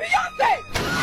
Beyonce!